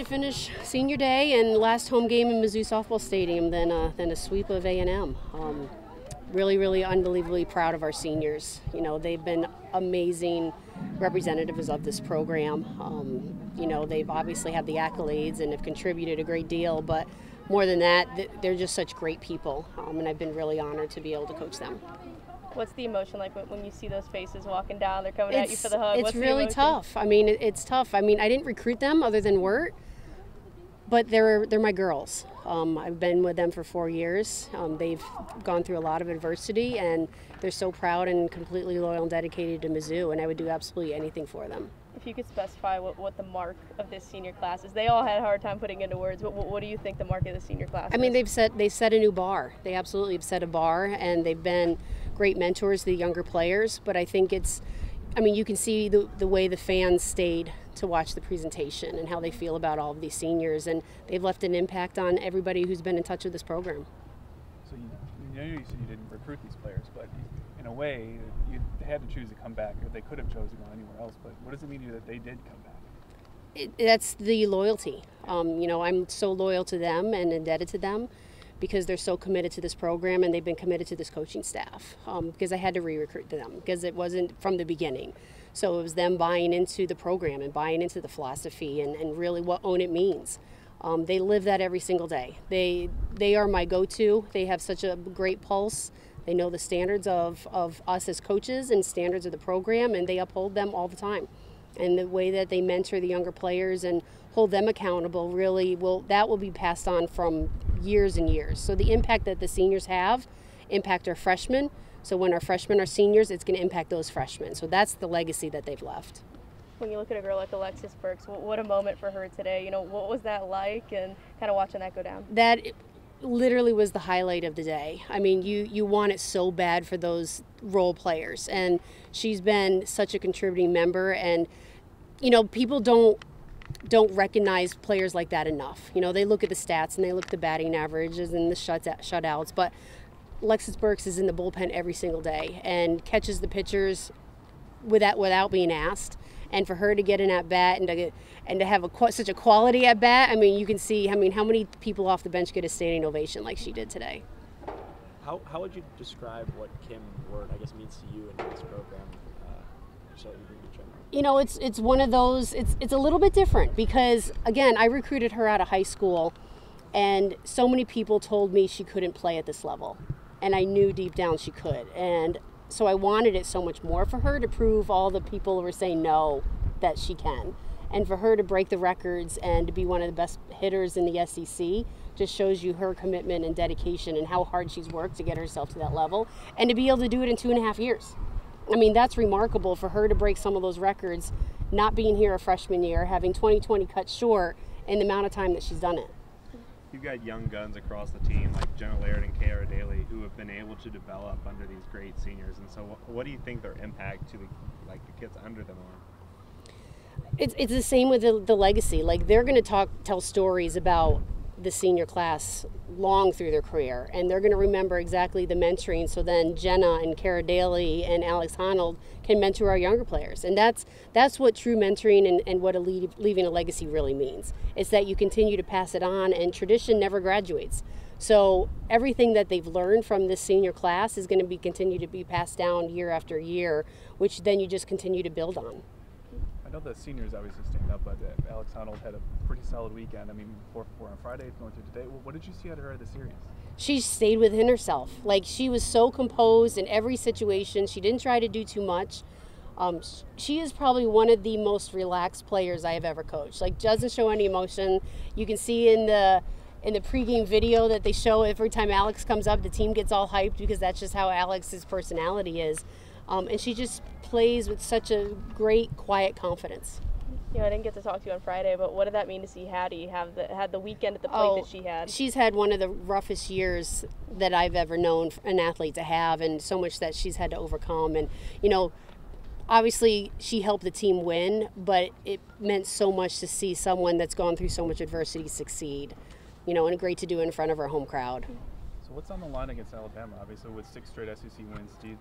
To finish senior day and last home game in Mizzou softball stadium, then a, then a sweep of A&M. Um, really, really unbelievably proud of our seniors. You know, they've been amazing representatives of this program. Um, you know, they've obviously had the accolades and have contributed a great deal, but more than that, they're just such great people, um, and I've been really honored to be able to coach them. What's the emotion like when you see those faces walking down? They're coming it's, at you for the hug. It's What's really tough. I mean, it's tough. I mean, I didn't recruit them other than Wirt, but they're they're my girls. Um, I've been with them for four years. Um, they've gone through a lot of adversity, and they're so proud and completely loyal and dedicated to Mizzou. And I would do absolutely anything for them if you could specify what, what the mark of this senior class is. They all had a hard time putting into words, but what, what do you think the mark of the senior class I mean, they've set they set a new bar. They absolutely have set a bar, and they've been great mentors to the younger players. But I think it's, I mean, you can see the, the way the fans stayed to watch the presentation and how they feel about all of these seniors, and they've left an impact on everybody who's been in touch with this program. So you, you know you said you didn't recruit these players, but in a way, you had to choose to come back, or they could have chosen to go anywhere else. But what does it mean to you that they did come back? It, that's the loyalty. Um, you know, I'm so loyal to them and indebted to them because they're so committed to this program and they've been committed to this coaching staff. Um, because I had to re-recruit them because it wasn't from the beginning. So it was them buying into the program and buying into the philosophy and, and really what own it means. Um, they live that every single day. They they are my go-to. They have such a great pulse. They know the standards of, of us as coaches and standards of the program, and they uphold them all the time. And the way that they mentor the younger players and hold them accountable really will that will be passed on from years and years. So the impact that the seniors have impact our freshmen. So when our freshmen are seniors, it's going to impact those freshmen. So that's the legacy that they've left. When you look at a girl like Alexis Burks, what a moment for her today. You know, what was that like, and kind of watching that go down? That literally was the highlight of the day. I mean, you you want it so bad for those role players, and she's been such a contributing member. And you know, people don't don't recognize players like that enough. You know, they look at the stats and they look at the batting averages and the shutouts, but Alexis Burks is in the bullpen every single day and catches the pitchers without without being asked and for her to get an at bat and to get, and to have a such a quality at bat, I mean, you can see. I mean, how many people off the bench get a standing ovation like she did today? How, how would you describe what Kim Wirt, I guess, means to you in this program? Uh, you know, it's it's one of those. It's it's a little bit different because again, I recruited her out of high school, and so many people told me she couldn't play at this level, and I knew deep down she could. And so I wanted it so much more for her to prove all the people who were saying no that she can. And for her to break the records and to be one of the best hitters in the SEC just shows you her commitment and dedication and how hard she's worked to get herself to that level and to be able to do it in two and a half years. I mean, that's remarkable for her to break some of those records, not being here a freshman year, having 2020 cut short in the amount of time that she's done it you've got young guns across the team like Jenna Laird and Kara have been able to develop under these great seniors. And so, what do you think their impact to the like the kids under them are? It's, it's the same with the, the legacy. Like they're going to talk, tell stories about the senior class long through their career, and they're going to remember exactly the mentoring. So then Jenna and Kara Daly and Alex Honnold can mentor our younger players, and that's that's what true mentoring and, and what a lead, leaving a legacy really means. It's that you continue to pass it on, and tradition never graduates. So everything that they've learned from this senior class is going to be continue to be passed down year after year, which then you just continue to build on. I know the seniors obviously stand up, but uh, Alex Honnold had a pretty solid weekend. I mean, 4 4 on Friday, going through today. What did you see out of her at the series? She stayed within herself. Like, she was so composed in every situation. She didn't try to do too much. Um, she is probably one of the most relaxed players I have ever coached. Like, doesn't show any emotion. You can see in the in the pregame video that they show every time Alex comes up, the team gets all hyped because that's just how Alex's personality is. Um, and she just plays with such a great, quiet confidence. You know, I didn't get to talk to you on Friday, but what did that mean to see Hattie have the had the weekend at the plate oh, that she had? She's had one of the roughest years that I've ever known an athlete to have, and so much that she's had to overcome. And you know, obviously she helped the team win, but it meant so much to see someone that's gone through so much adversity succeed. You know, and great to do in front of our home crowd. So what's on the line against Alabama? Obviously, with six straight SEC wins, do you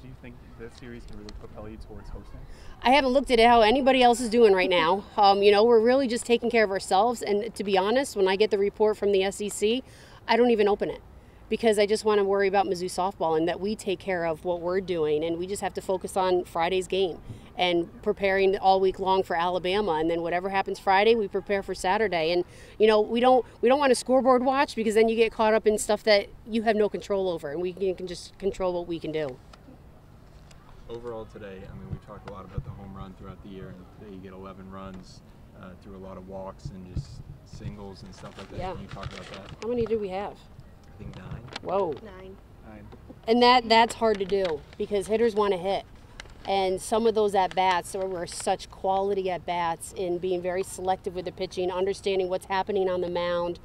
do you think this series can really propel you towards hosting? I haven't looked at how anybody else is doing right now. Um, you know, we're really just taking care of ourselves. And to be honest, when I get the report from the SEC, I don't even open it because I just want to worry about Mizzou softball and that we take care of what we're doing. And we just have to focus on Friday's game and preparing all week long for Alabama. And then whatever happens Friday, we prepare for Saturday. And you know, we don't we don't want to scoreboard watch because then you get caught up in stuff that you have no control over, and we can, can just control what we can do. overall today, I mean, we talked a lot about the home run throughout the year, and you get 11 runs uh, through a lot of walks and just singles and stuff like that. Yeah. Can you talk about that? How many do we have? I think nine. Whoa. Nine. Nine. And that that's hard to do because hitters want to hit. And some of those at bats there were such quality at bats in being very selective with the pitching, understanding what's happening on the mound,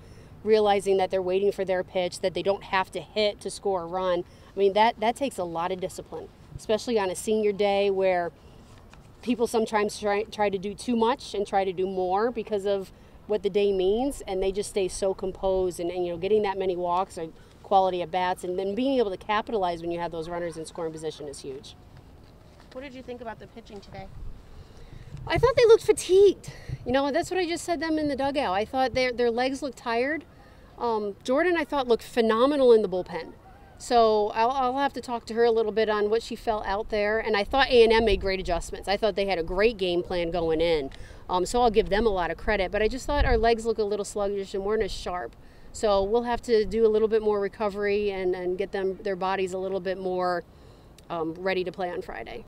realizing that they're waiting for their pitch, that they don't have to hit to score a run. I mean that that takes a lot of discipline, especially on a senior day where people sometimes try, try to do too much and try to do more because of what the day means and they just stay so composed and, and you know getting that many walks or quality at bats and then being able to capitalize when you have those runners in scoring position is huge. What did you think about the pitching today? i thought they looked fatigued. You know that's what i just said them in the dugout. I thought their, their legs looked tired. Um, jordan i thought looked phenomenal in the bullpen. So I'll, I'll have to talk to her a little bit on what she felt out there and i thought a&m made great adjustments. I thought they had a great game plan going in um, so i'll give them a lot of credit but i just thought our legs look a little sluggish and weren't as sharp. So we'll have to do a little bit more recovery and, and get them their bodies a little bit more um, ready to play on friday